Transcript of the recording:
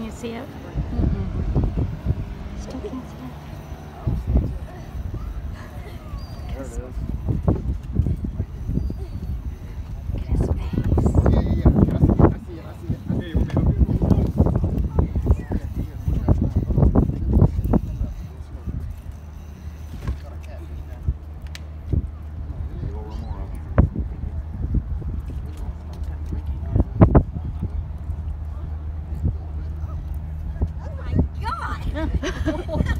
Can you see it? Mm There it is. Yeah.